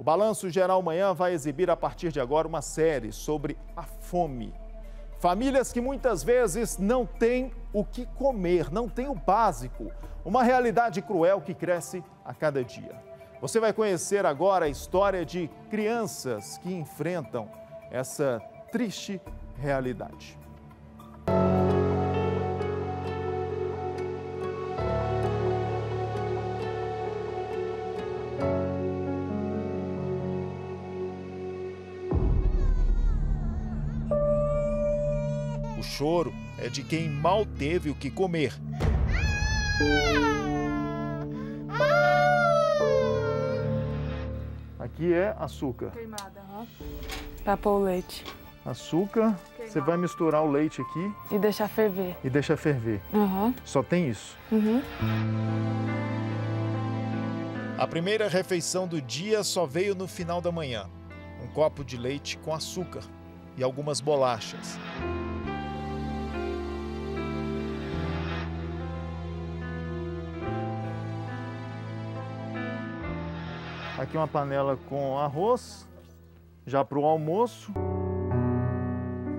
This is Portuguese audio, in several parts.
O Balanço Geral Manhã vai exibir a partir de agora uma série sobre a fome. Famílias que muitas vezes não têm o que comer, não têm o básico. Uma realidade cruel que cresce a cada dia. Você vai conhecer agora a história de crianças que enfrentam essa triste realidade. Choro é de quem mal teve o que comer. Aqui é açúcar. Queimada. Pra pôr o leite. Açúcar, você vai misturar o leite aqui E deixar ferver. e deixa ferver. Aham. Só tem isso. Uhum. A primeira refeição do dia só veio no final da manhã. Um copo de leite com açúcar e algumas bolachas. Aqui uma panela com arroz, já para o almoço.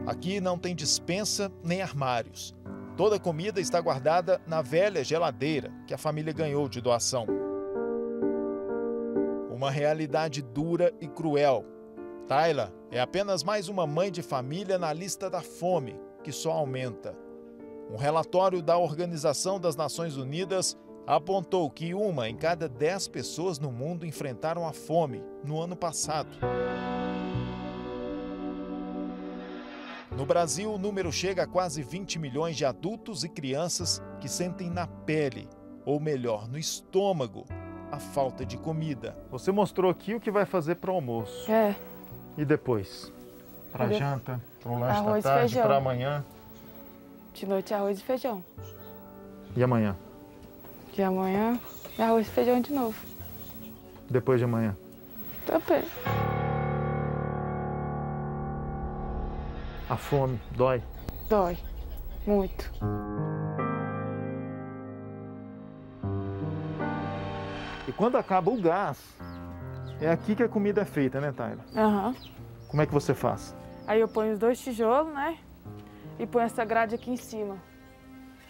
Aqui não tem dispensa nem armários. Toda a comida está guardada na velha geladeira que a família ganhou de doação. Uma realidade dura e cruel. Tayla é apenas mais uma mãe de família na lista da fome, que só aumenta. Um relatório da Organização das Nações Unidas apontou que uma em cada dez pessoas no mundo enfrentaram a fome no ano passado. No Brasil, o número chega a quase 20 milhões de adultos e crianças que sentem na pele, ou melhor, no estômago, a falta de comida. Você mostrou aqui o que vai fazer para o almoço. É. E depois? Para janta, para o lanche Arroz e da tarde, feijão. para amanhã. De noite arroz e feijão. E amanhã? De amanhã é arroz e feijão de novo. Depois de amanhã? Também. A fome dói. Dói. Muito. E quando acaba o gás, é aqui que a comida é feita, né, Tayla? Aham. Como é que você faz? Aí eu ponho os dois tijolos, né? E ponho essa grade aqui em cima.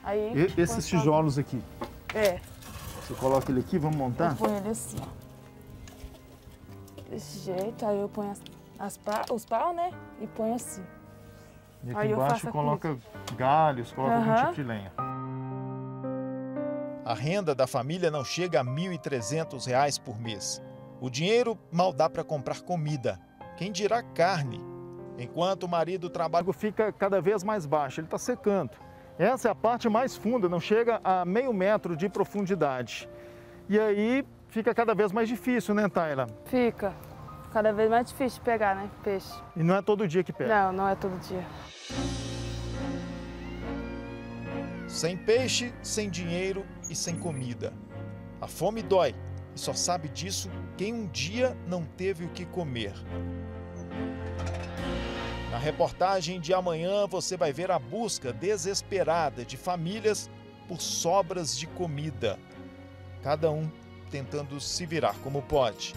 Aí. E- esses tijolos aqui, É. você coloca ele aqui, vamos montar? Eu ponho ele assim, ó. Desse jeito, aí eu ponho as, as pá- os pau, né? E ponho assim. E aqui Aí eu embaixo coloca galhos, coloca algum Aham. tipo de lenha. A renda da família não chega a 1.300 reais por mês. O dinheiro mal dá para comprar comida. Quem dirá carne? Enquanto o marido trabalha... Fica cada vez mais baixo, ele está secando. Essa é a parte mais funda, não chega a meio metro de profundidade. E aí fica cada vez mais difícil, né, Tayla? Fica cada vez mais difícil de pegar, né? Peixe. E não é todo dia que pega. Não, não é todo dia. Sem peixe, sem dinheiro e sem comida. A fome dói e só sabe disso quem um dia não teve o que comer. Reportagem de amanhã você vai ver a busca desesperada de famílias por sobras de comida. Cada um tentando se virar como pode.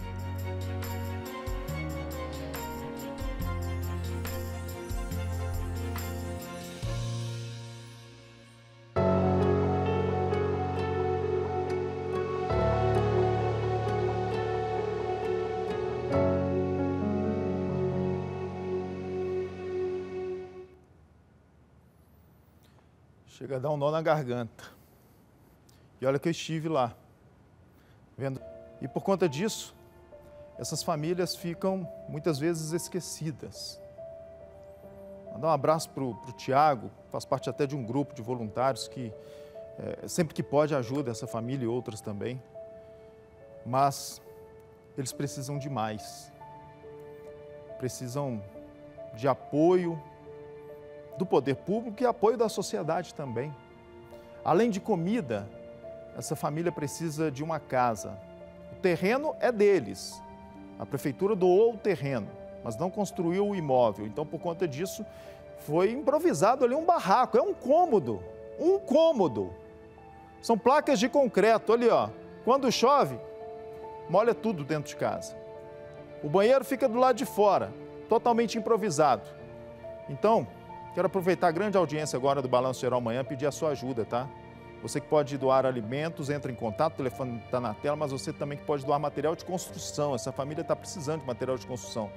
Chega a dar um nó na garganta. E olha que eu estive lá, vendo. E por conta disso, essas famílias ficam muitas vezes esquecidas. Mandar um abraço para o Tiago, faz parte até de um grupo de voluntários que eh, sempre que pode ajuda essa família e outras também. Mas eles precisam de mais. Precisam de apoio do poder público e apoio da sociedade também. Além de comida, essa família precisa de uma casa. O terreno é deles. A prefeitura doou o terreno, mas não construiu o imóvel. Então, por conta disso, foi improvisado ali um barraco. É um cômodo. Um cômodo. São placas de concreto. Ali, ó. Quando chove, molha tudo dentro de casa. O banheiro fica do lado de fora, totalmente improvisado. Então, quero aproveitar a grande audiência agora do Balanço Geral Manhã e pedir a sua ajuda, tá? Você que pode doar alimentos, entra em contato, o telefone está na tela, mas você também que pode doar material de construção. Essa família está precisando de material de construção.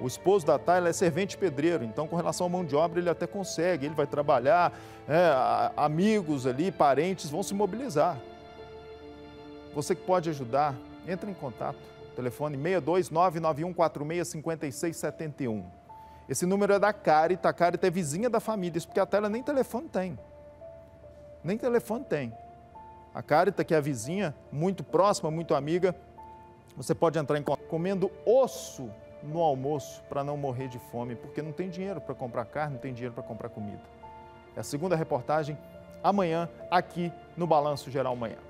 O esposo da Tayla é servente pedreiro, então com relação à mão de obra ele até consegue, ele vai trabalhar, é, amigos ali, parentes vão se mobilizar. Você que pode ajudar, entre em contato. Telefone 62991465671. Esse número é da Carita, a Carita é vizinha da família, isso porque a Tayla nem telefone tem nem telefone tem. A Carita, que é a vizinha, muito próxima, muito amiga, você pode entrar em contato comendo osso no almoço para não morrer de fome, porque não tem dinheiro para comprar carne, não tem dinheiro para comprar comida. É a segunda reportagem amanhã aqui no Balanço Geral Manhã.